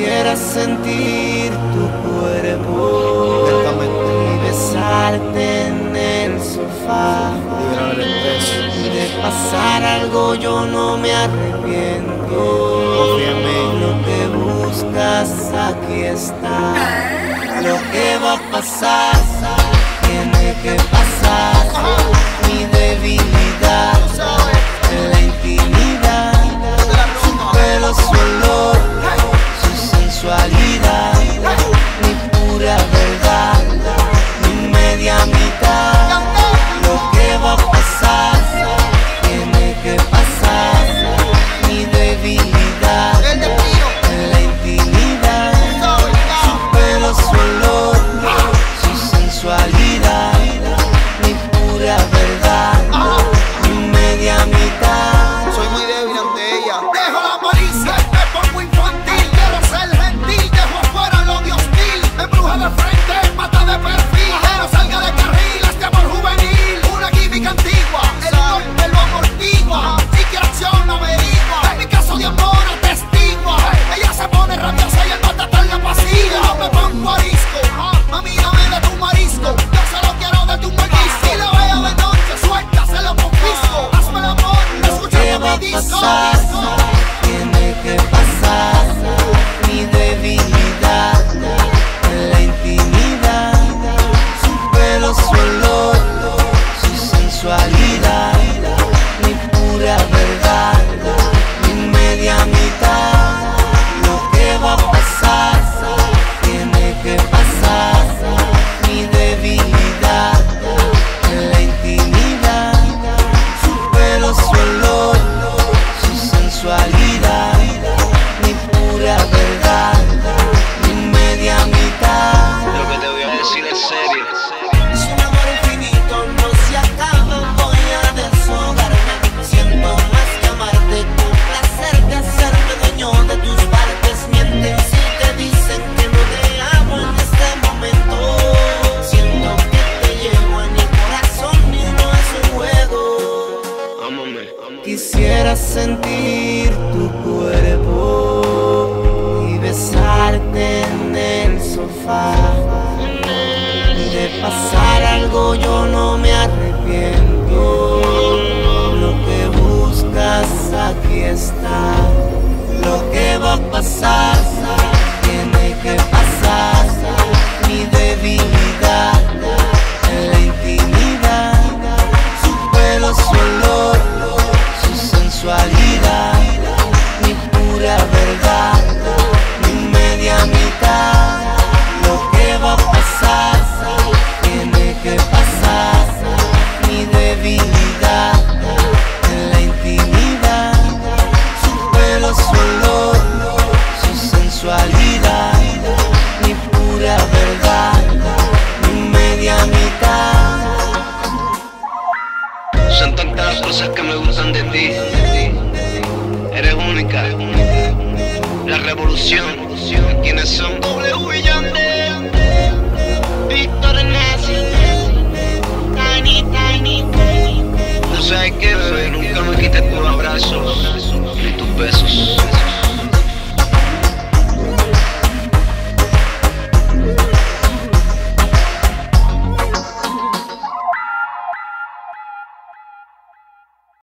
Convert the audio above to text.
Quisiera sentir tu cuerpo y besarte en el sofá. De pasar algo yo no me arrepiento. Lo que buscas aquí está. Lo que va a pasar. 算 Quisiera sentir tu cuerpo y besarte en el sofá. me gustan de ti. Eres única. La revolución. ¿Quiénes son? W y Yandel.